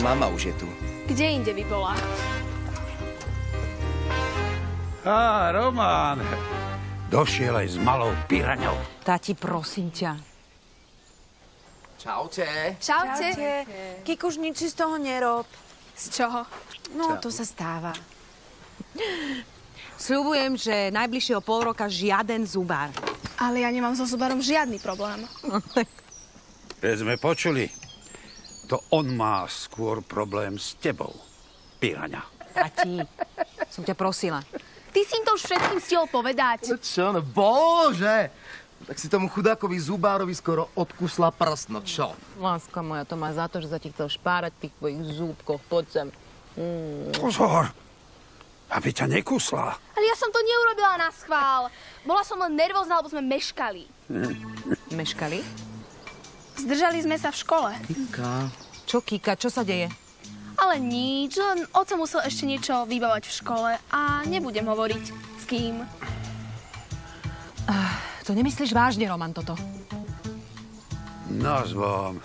Mama už je tu. Kde inde by bola? Á, Román. Došiel aj s malou piraňou. Tati, prosím ťa. Čaute. Čaute. Kikuš, nič z toho nerob. Z čoho? No, to sa stáva. Sľubujem, že najbližšieho pol roka žiaden zubár. Ale ja nemám so zubarom žiadny problém. Keď sme počuli, to on má skôr problém s tebou, piraňa. Tati, som ťa prosila. Ty si im to všetkým stihol povedať. No čo, no bože! Tak si tomu chudákovi zubárovi skoro odkusla prst, no čo? Láska moja, to má za to, že sa ti chcel špárať v tých tvojich zúbkoch. Poď sem. Pozor, aby ťa nekusla. Ale ja som to neurobila na schvál. Bola som len nervózna, lebo sme meškali. Meškali? Zdržali sme sa v škole. Čo, Kika, čo sa deje? Ale nič, len oco musel ešte niečo vybavať v škole a nebudem hovoriť s kým. To nemyslíš vážne, Roman, toto? No, zvom.